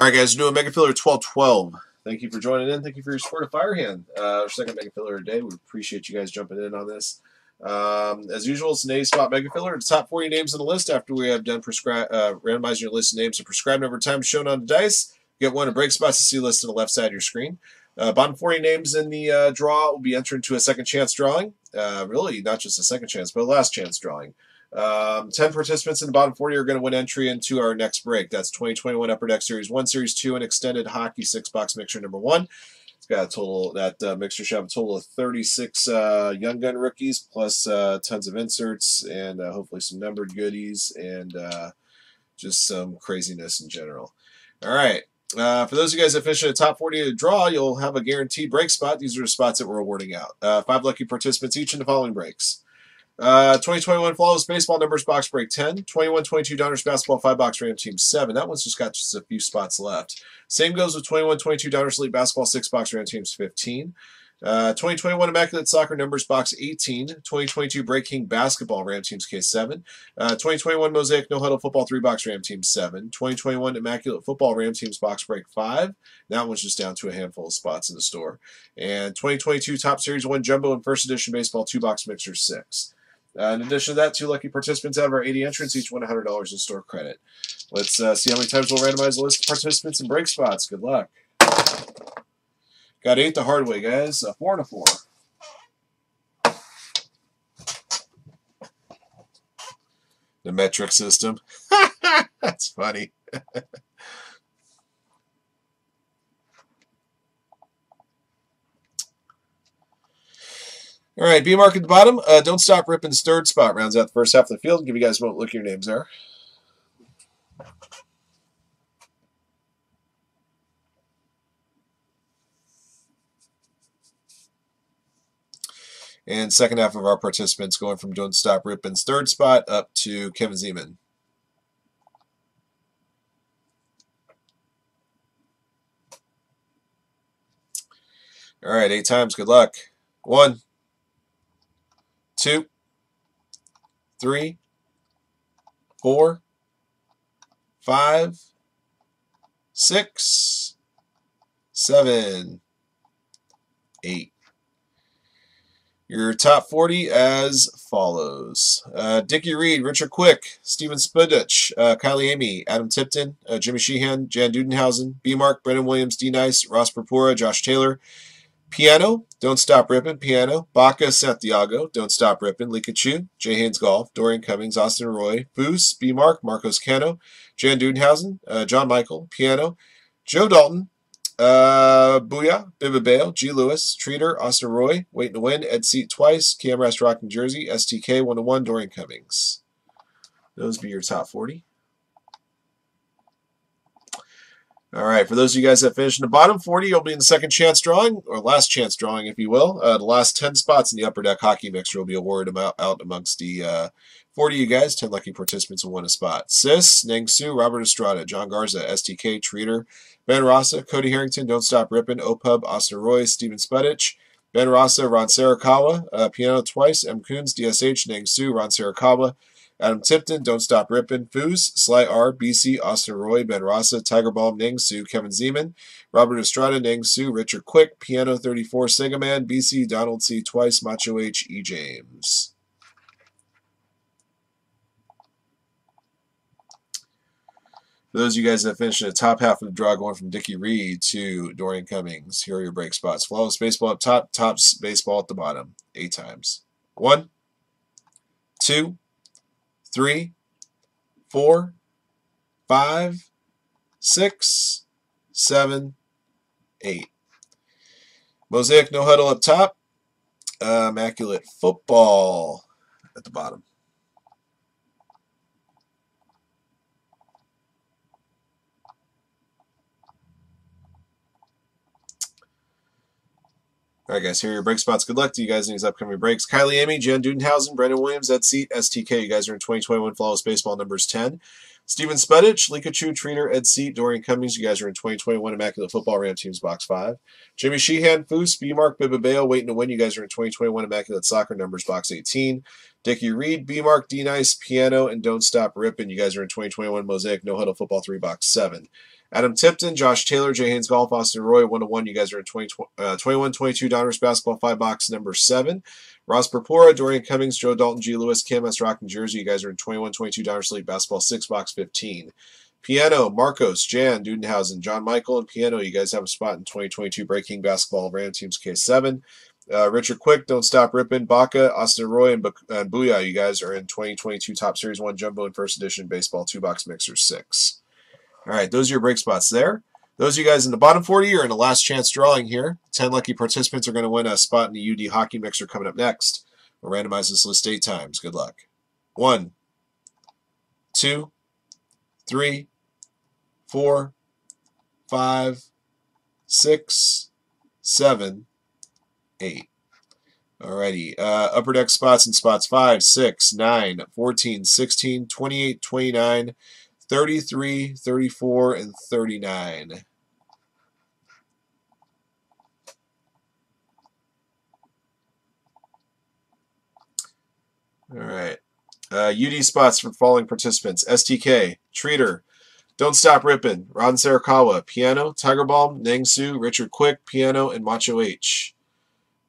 All right, guys, doing Mega Filler 1212. Thank you for joining in. Thank you for your support of Firehand. Uh, our second Mega Filler a day. We appreciate you guys jumping in on this. Um, as usual, it's an A spot Mega. It's top 40 names on the list after we have done prescri- uh, randomizing your list of names and prescribed number of times shown on the dice. Get one of break spots to see list on the left side of your screen. Uh, bottom 40 names in the uh, draw will be entered into a second chance drawing. Uh, really, not just a second chance, but a last chance drawing. Um, 10 participants in the bottom 40 are going to win entry into our next break. That's 2021 Upper Deck Series 1, Series 2, and Extended Hockey 6 box mixture number 1. It's got a total, that uh, mixture should have a total of 36 uh, Young Gun rookies, plus uh, tons of inserts, and uh, hopefully some numbered goodies, and uh, just some craziness in general. All right. Uh, for those of you guys that finish in the top 40 of the draw, you'll have a guaranteed break spot. These are the spots that we're awarding out. five lucky participants each in the following breaks. Uh, 2021 Flawless Baseball Numbers Box Break 10. 21 22 Donruss Basketball 5 Box Ram Team 7. That one's just got just a few spots left. Same goes with 21 22 Donruss Elite Basketball 6 Box Ram Teams 15. Uh, 2021 Immaculate Soccer Numbers Box 18. 2022 Break King Basketball Ram Teams K7. Uh, 2021 Mosaic No Huddle Football 3 Box Ram Team 7. 2021 Immaculate Football Ram Teams Box Break 5. That one's just down to a handful of spots in the store. And 2022 Topps Series 1 Jumbo and First Edition Baseball 2 Box Mixer 6. Uh, in addition to that, two lucky participants out of our 80 entrants each win $100 in store credit. Let's uh, see how many times we'll randomize the list of participants and break spots. Good luck. Got eight the hard way, guys. A four and a four. The metric system. That's funny. All right, B mark at the bottom. Uh, don't stop ripping's third spot rounds out the first half of the field. Give you guys a moment. Look, your names are. And second half of our participants going from Don't Stop Ripping's third spot up to Kevin Zeman. All right, eight times. Good luck. One two, three, four, five, six, seven, eight. Your top 40 as follows. Uh, Dickie Reed, Richard Quick, Steven Spudich, uh, Kylie Amy, Adam Tipton, uh, Jimmy Sheehan, Jan Dudenhausen, B. Mark, Brendan Williams, D. Nice, Ross Purpura, Josh Taylor, Piano, Don't Stop Ripping, Piano, Baca Santiago, Don't Stop Ripping, Likachu, Jay Haynes Golf, Dorian Cummings, Austin Roy, Foos, B Mark, Marcos Cano, Jan Dudenhausen, uh, John Michael, Piano, Joe Dalton, uh, Booyah, Bibba Bale, G. Lewis, Treater, Austin Roy, Waiting to Win, Ed Seat Twice, Cam Rest Rock, New Jersey, STK 101, Dorian Cummings. Those be your top 40. All right, for those of you guys that finished in the bottom 40, you'll be in the second chance drawing, or last chance drawing, if you will. Uh, the last 10 spots in the Upper Deck Hockey Mixer will be awarded out amongst the uh, 40 of you guys. 10 lucky participants will win a spot. Sis, Nang Su, Robert Estrada, John Garza, STK, Treater, Ben Rasa, Cody Harrington, Don't Stop Rippin', Opub, Austin Roy, Steven Spudich, Ben Rasa, Ron Sarakawa, uh, Piano Twice, M. Coons, DSH, Nang Su, Ron Sarakawa, Adam Tipton, Don't Stop Rippin', Foos, Sly R, BC, Austin Roy, Ben Rasa, Tiger Balm, Ning Su, Kevin Zeman, Robert Estrada, Ning Su, Richard Quick, Piano 34, Sega Man, BC, Donald C. Twice, Macho H, E. James. For those of you guys that finished in the top half of the draw, going from Dickie Reed to Dorian Cummings, here are your break spots. Flawless baseball up top, Topps baseball at the bottom. Eight times. One, two, three, four, five, six, seven, eight. Mosaic no huddle up top. Uh, immaculate football at the bottom. All right, guys, here are your break spots. Good luck to you guys in these upcoming breaks. Kylie Amy, Jen Dudenhausen, Brendan Williams, Ed Seat, STK. You guys are in 2021 Flawless Baseball numbers 10. Steven Spudich, Lika Chu, Treater, Ed Seat, Dorian Cummings. You guys are in 2021 Immaculate Football Ram Teams Box 5. Jimmy Sheehan, Foos, B Mark, Bibba Bale, waiting to win. You guys are in 2021 Immaculate Soccer Numbers Box 18. Dickie Reed, B Mark, D Nice, Piano, and Don't Stop Ripping. You guys are in 2021 Mosaic No Huddle Football 3 Box 7. Adam Tipton, Josh Taylor, Jay Haynes Golf, Austin Roy, 1 to 1. You guys are in 20, uh, 21 22 Donruss Basketball 5 box number 7. Ross Purpura, Dorian Cummings, Joe Dalton, G. Lewis, Kim S. Rock, New Jersey. You guys are in 21 22 Donruss Elite Basketball 6 box 15. Piano, Marcos, Jan, Dudenhausen, John Michael, and Piano. You guys have a spot in 2022 Breaking Basketball Ram Teams K7. Uh, Richard Quick, Don't Stop Ripping, Baca, Austin Roy, and, and Booyah. You guys are in 2022 Topps Series 1 Jumbo and First Edition Baseball 2 Box Mixer 6. All right, those are your break spots there. Those of you guys in the bottom 40 are in the last chance drawing here. 10 lucky participants are going to win a spot in the UD Hockey Mixer coming up next. We'll randomize this list eight times. Good luck. One, two, three, four, five, six, seven, eight. Alrighty, uh, upper deck spots in spots 5, 6, 9, 14, 16, 28, 29, 33, 34, and 39. All right. Uh, UD spots for falling participants STK, Treater, Don't Stop Rippin', Ron Sarakawa, Piano, Tiger Balm, Nangsu, Richard Quick, Piano, and Macho H.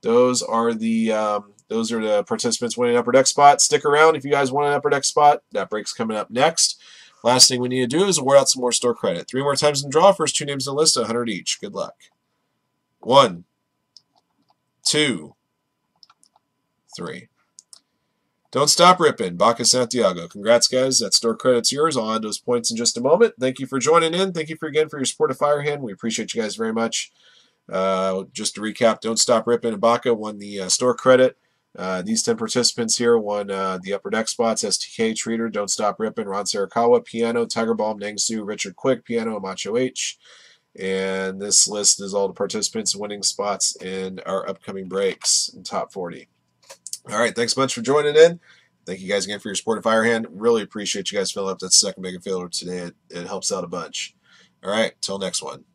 Those are the um, those are the participants winning upper deck spot. Stick around if you guys want an upper deck spot. That break's coming up next. Last thing we need to do is award out some more store credit. Three more times in draw. First two names in the list, 100 each. Good luck. One, two, three. Don't stop ripping. Baca Santiago. Congrats, guys. That store credit's yours. I'll add those points in just a moment. Thank you for joining in. Thank you for again for your support of Firehand. We appreciate you guys very much. Uh, just to recap, Don't Stop Ripping and Baca won the uh, store credit. Uh, these 10 participants here won uh, the upper deck spots STK, Treater, Don't Stop Ripping, Ron Sarakawa, Piano, Tiger Balm, Nangsu, Richard Quick, Piano, and Macho H. And this list is all the participants winning spots in our upcoming breaks in top 40. All right, thanks much for joining in. Thank you guys again for your support of Firehand. Really appreciate you guys filling up that second mega failure today. It, it helps out a bunch. All right, till next one.